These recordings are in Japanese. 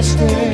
last name.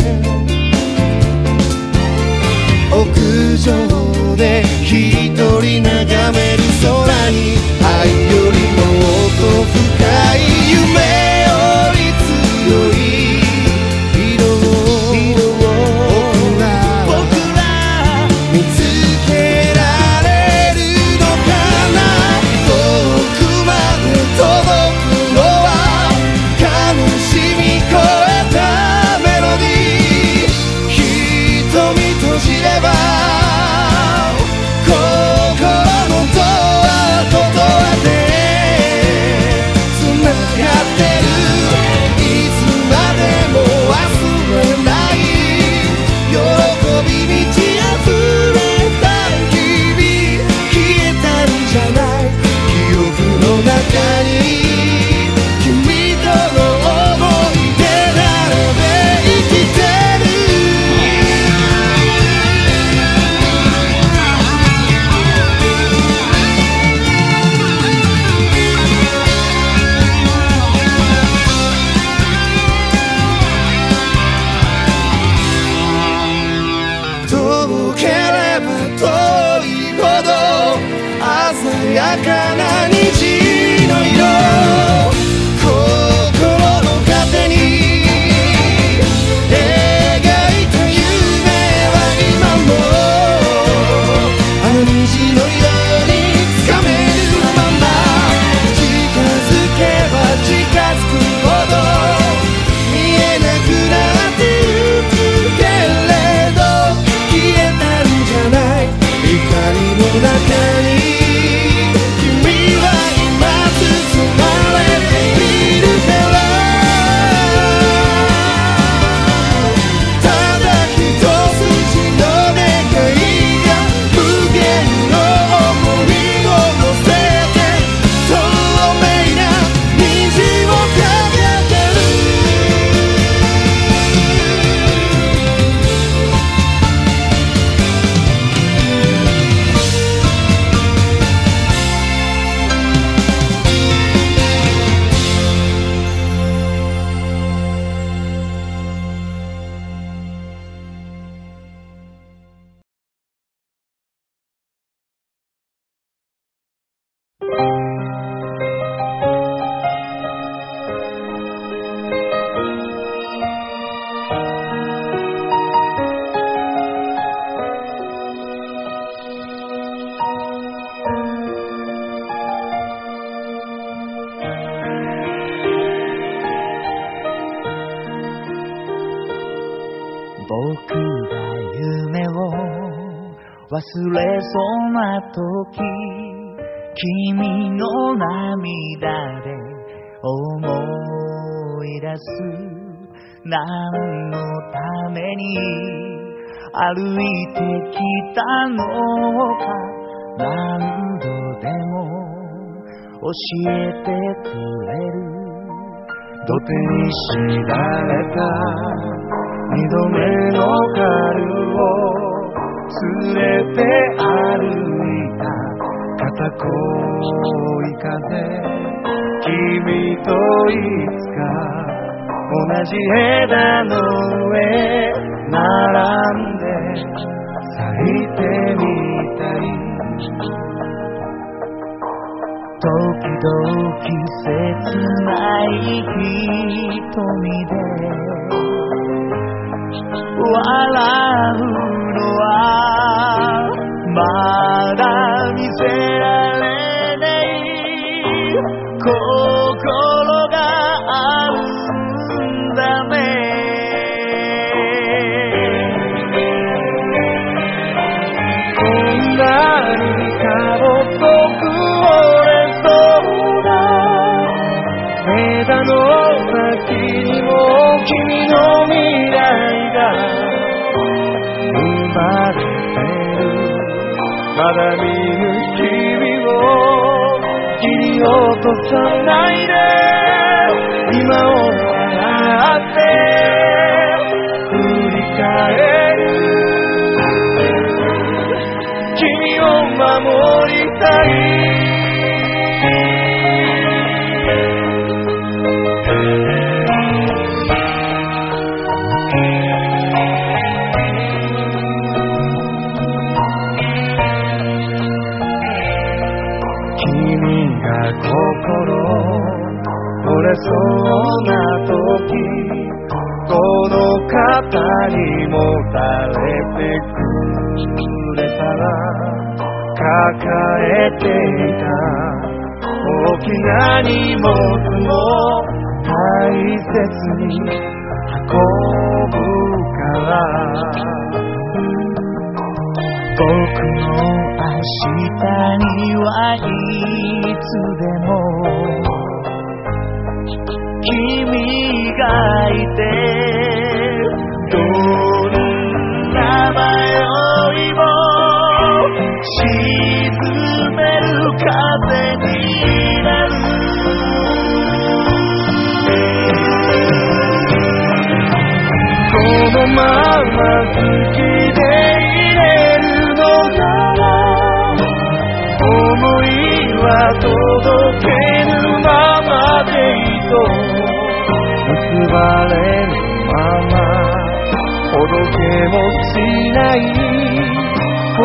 時君の涙で思い出す。何のために歩いてきたのか。何度でも教えてくれる。土手に知られた。二度目の春を連れて歩いた。肩こい風君といつか同じ枝の上並んで咲いてみたい。時々切ない瞳で笑う。のはままだ見ぬ君を切り落とさないで。今を笑って振り返る。君を守りたい。そうな時この肩にもたれてくれたら抱えていた大きな荷物も大切に運ぶから僕の明日にはいつでも君がいてどんな迷いも沈める風になる？このまま好きでいれるのなら思いは届けぬままでいいとばれぬままほどけもしない心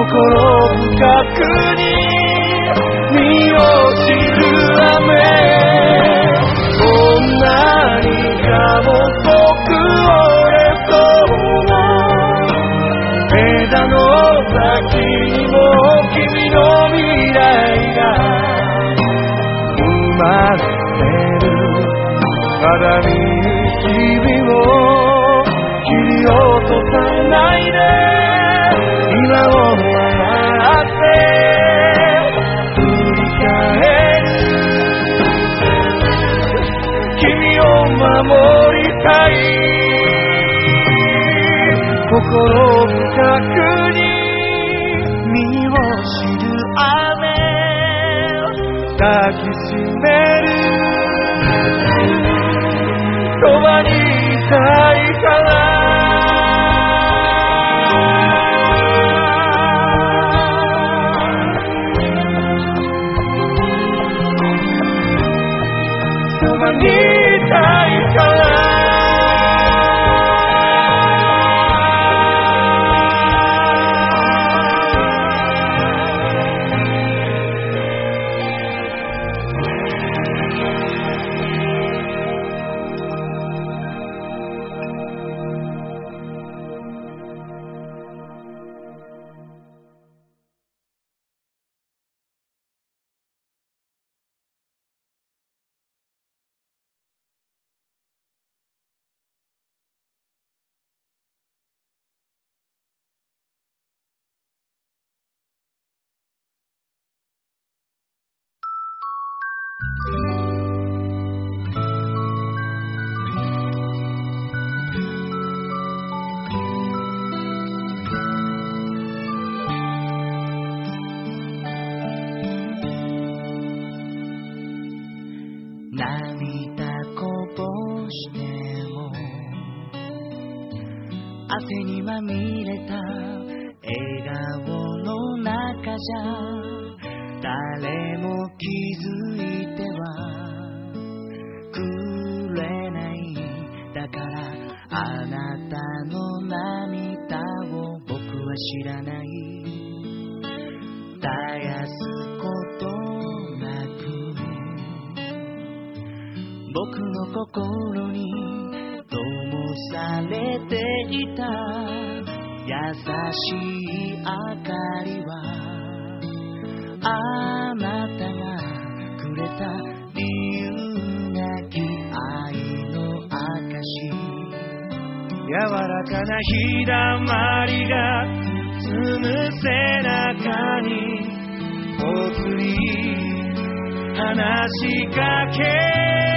深くに身を知る雨こんなにかも遠く折れそうな枝の先にも君の未来が生まれてるまだ見君を切り落とさないで今を笑って振り返る」「君を守りたい心深くに身を知る雨抱きまみれた。れていた。優しい明かりはあなたがくれた理由なき愛の証柔らかな日だまりが積む背中にぽつり話しかけ。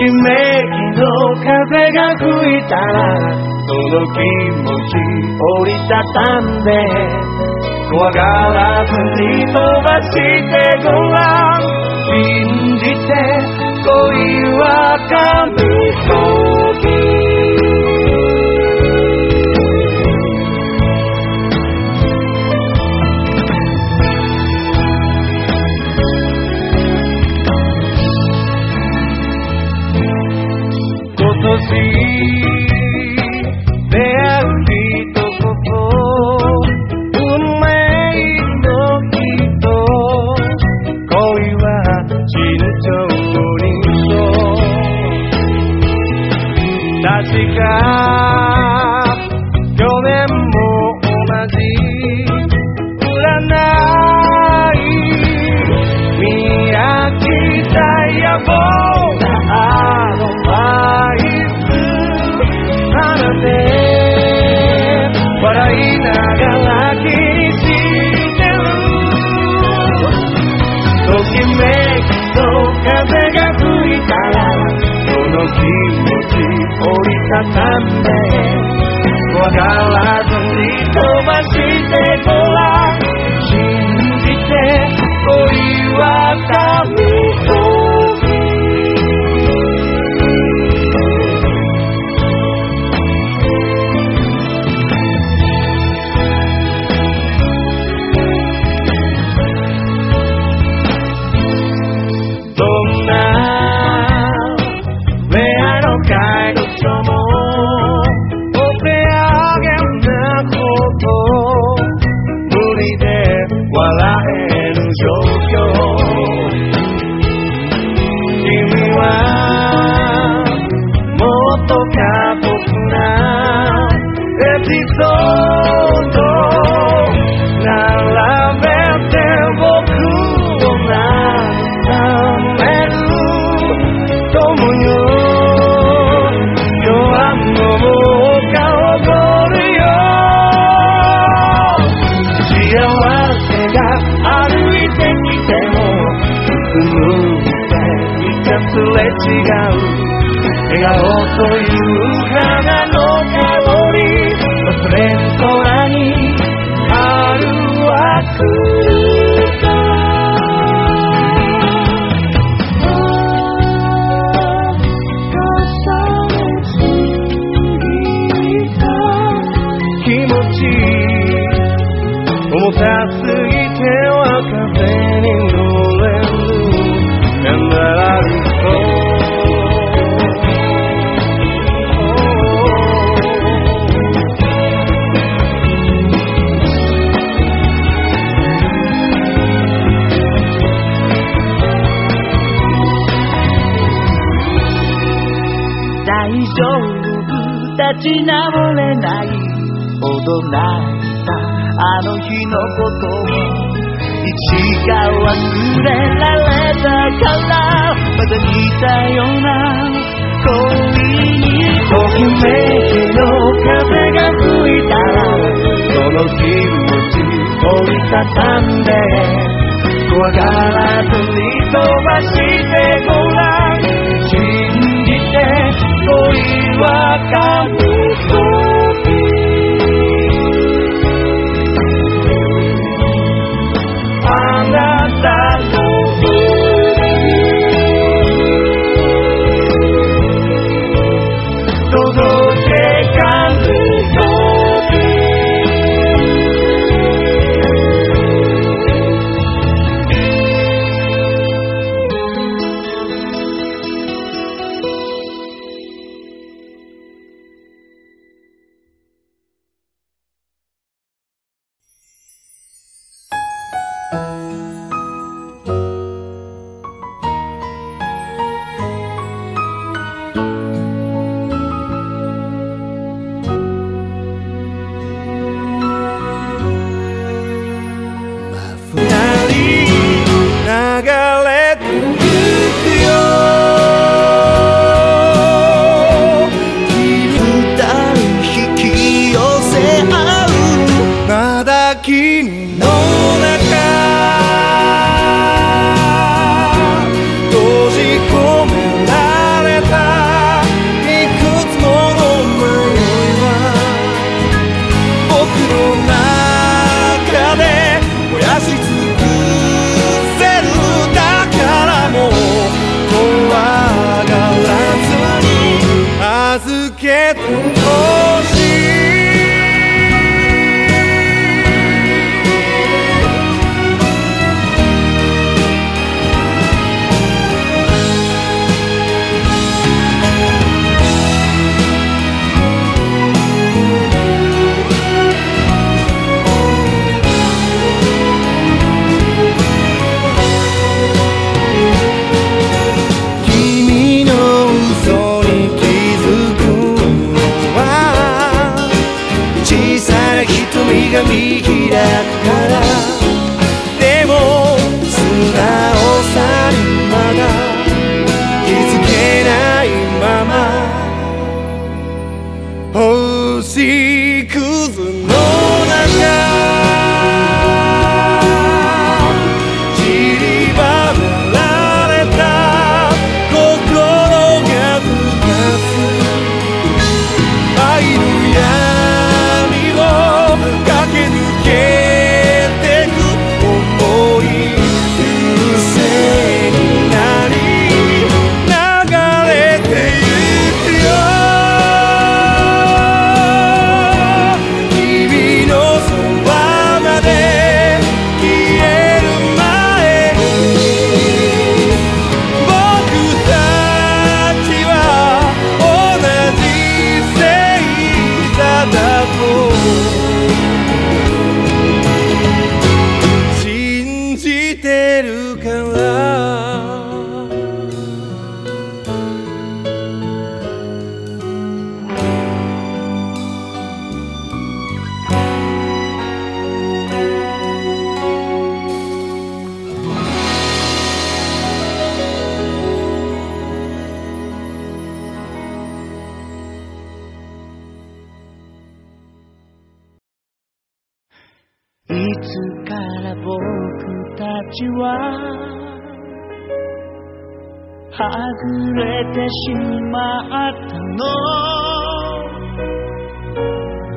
ときめきの風が吹いたらその気持ち折りたたんで怖がらずに飛ばしてごらん。信じて恋は紙違う。笑顔という花の香り忘れん空に春は来るか気持ち重た。立ち直れない。ほど泣いたあの日のことを。いつか忘れられたから。また似たような。恋にときめきの風が吹いたら。その気持ち折りたたんで。怖がらずに飛ばしてごらん。恋は見てしまったの。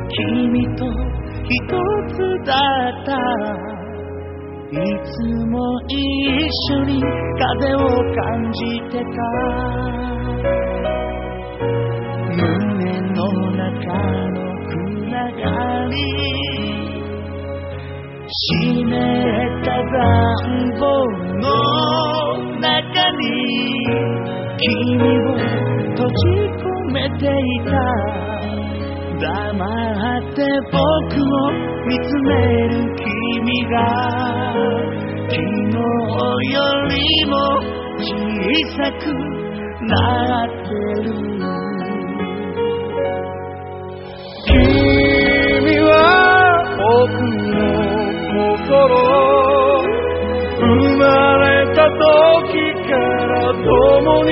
君と一つだった。いつも一緒に風を感じてた。胸の中の暗がり。湿った暖房君を閉じ込めていた。黙って僕を見つめる君が。昨日よりも小さくなってる。共に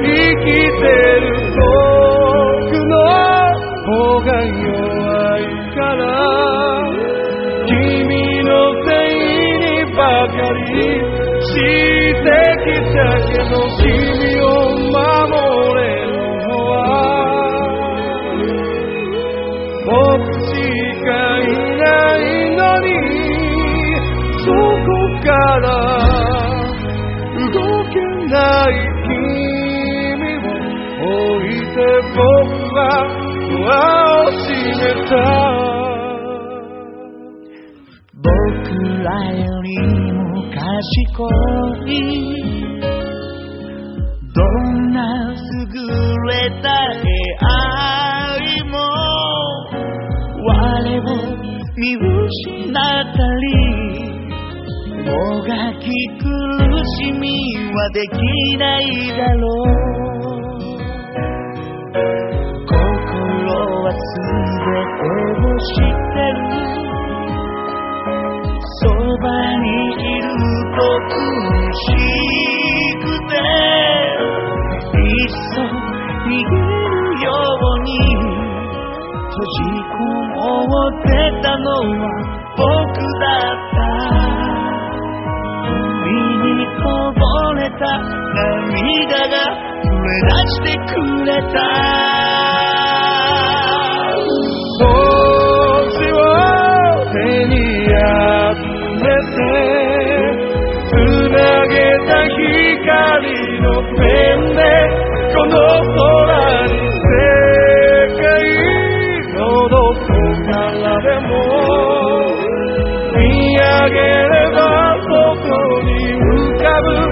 生きてる僕の方が弱いから君のせいにばかりしてきたけど君を守れるのは僕しかいないのにそこからない君を置い。て僕はドアを閉めた僕らよりも賢いどんな優れた AI も我を見失ったりもがき苦しみ。はできないだろう。心は全てを知ってるそばにいると苦しくていっそ逃げるように閉じこもってたのは僕だこぼれた。涙が触れ出してくれた。星を手に集めて繋げた光のペンでこの空に世界のどこからでも見上げ travel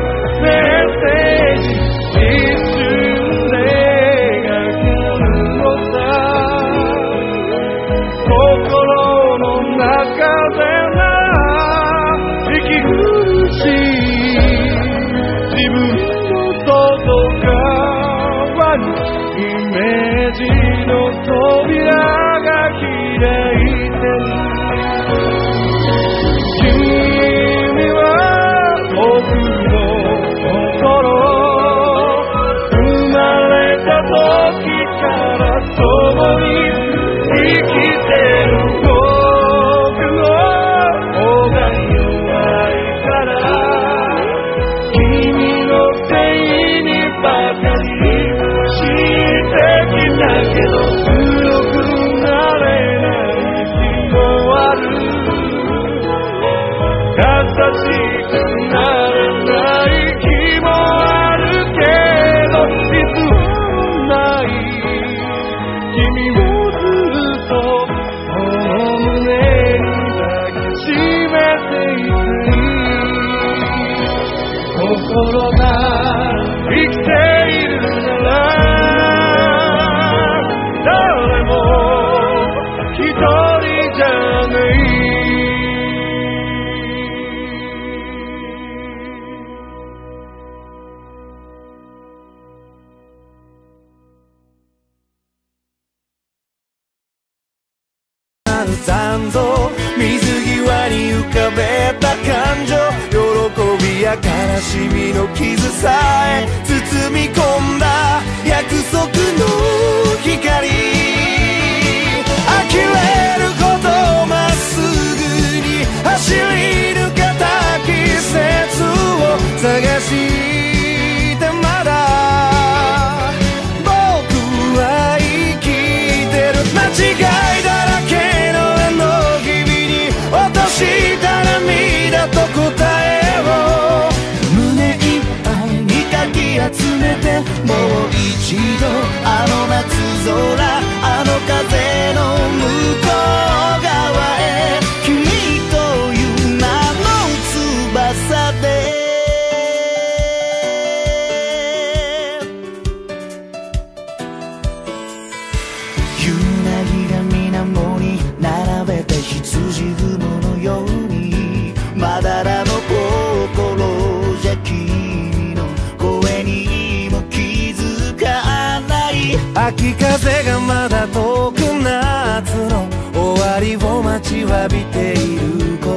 めてもう一度あの夏空あの風の向こうが風がまだ遠く夏の終わりを待ちわびている頃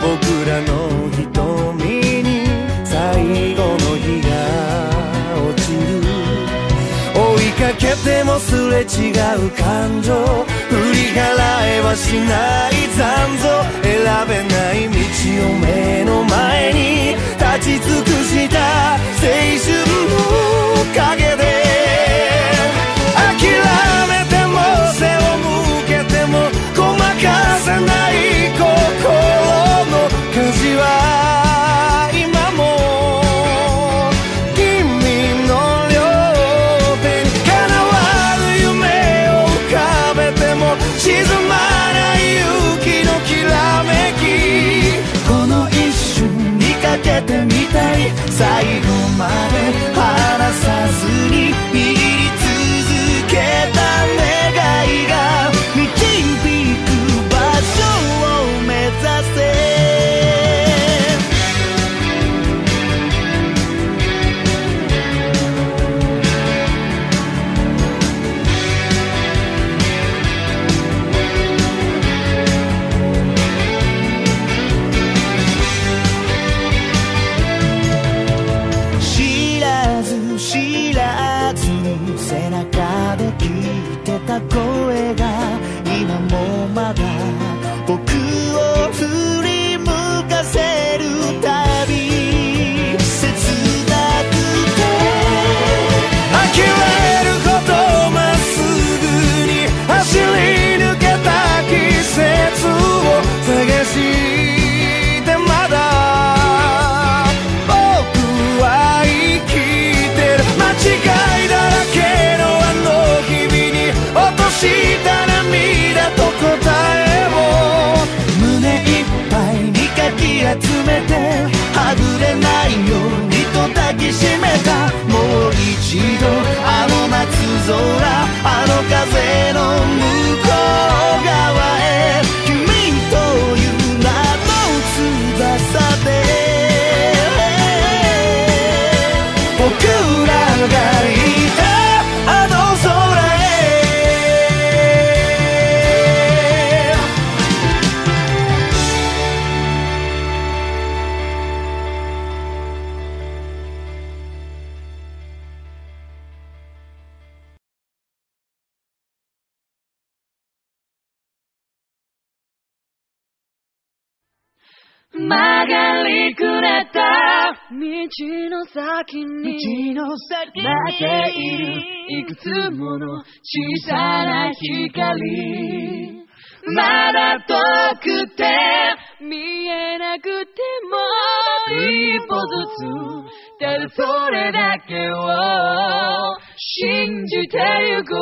僕らの瞳に最後の日が落ちる追いかけてもすれ違う感情。振り払えはしない残像。選べない道を目の前に。立ち尽くした青春の影。詰めてはぐれないようにと抱きしめたもう一度あの夏空あの風の向曲がりくねった。道の先に。道の先に。待っているいくつもの小さな光。まだ遠くて。見えなくても。一歩ずつただそれだけを。信じてゆこう